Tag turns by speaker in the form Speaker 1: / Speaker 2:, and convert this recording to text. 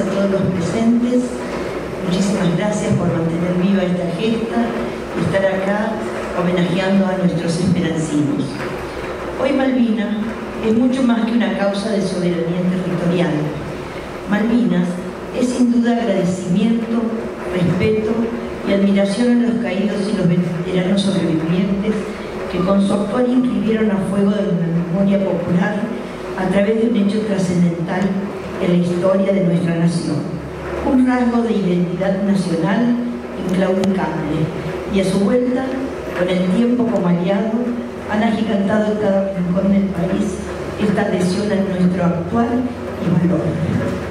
Speaker 1: a todos los presentes. Muchísimas gracias por mantener viva esta gesta y estar acá homenajeando a nuestros esperancinos. Hoy Malvinas es mucho más que una causa de soberanía territorial. Malvinas es sin duda agradecimiento, respeto y admiración a los caídos y los veteranos sobrevivientes que con su actuar inscribieron a fuego de la memoria popular a través de un hecho trascendental en la historia de nuestra nación. Un rasgo de identidad nacional inclaudicable y a su vuelta, con el tiempo como aliado, han agigantado cada rincón del país esta adhesión a nuestro actual y valor.